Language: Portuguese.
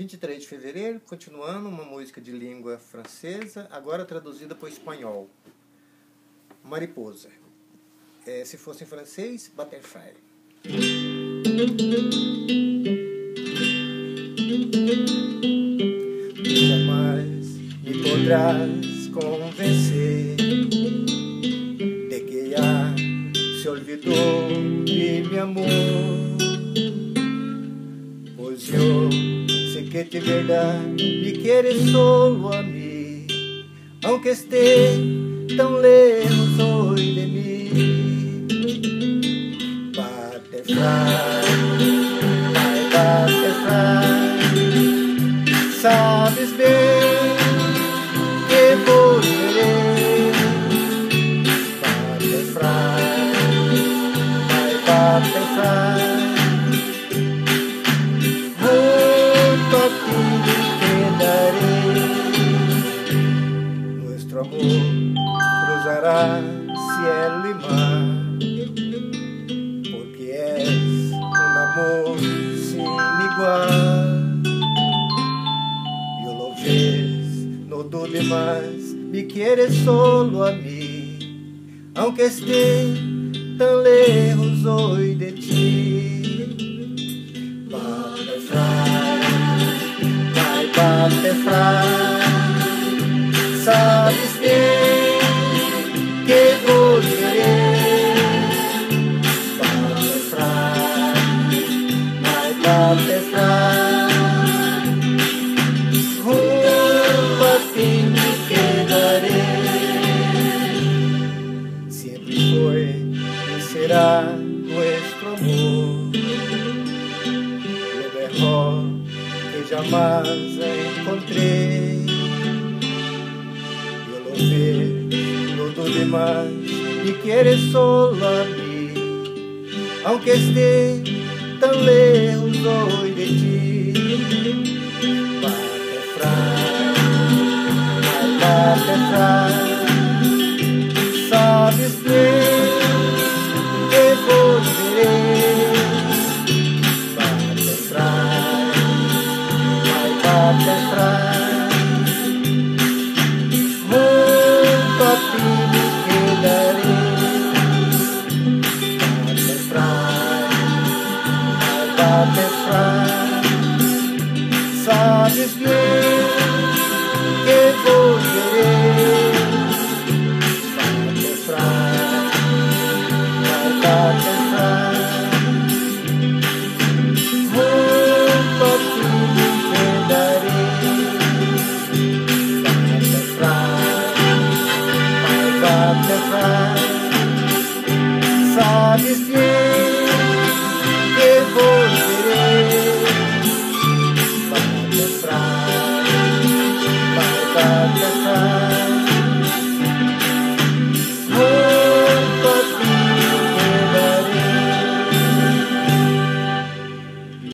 23 de fevereiro, continuando, uma música de língua francesa, agora traduzida para o espanhol. Mariposa. É, se fosse em francês, butterfly. Jamais me podrás convencer de que ya se olvidou de mi amor, que verdade me queres solo a mim, aunque esté tão lejos hoje de mim. Butterfly, my butterfly, sabes bem cruzará cielo y mar, porque es un amor sin igual. Yo lo ves, no dude más, me quieres solo a mí, aunque esté tan lejos hoy de ti. Butterfly, my butterfly, que jamás encontré. Yo lo sé, no dude más, me quieres solo a mí, aunque esté tan lejos hoy de ti. Butterfly, my a ti me quedaré. Butterfly, my butterfly, sabes bem que Butterfly,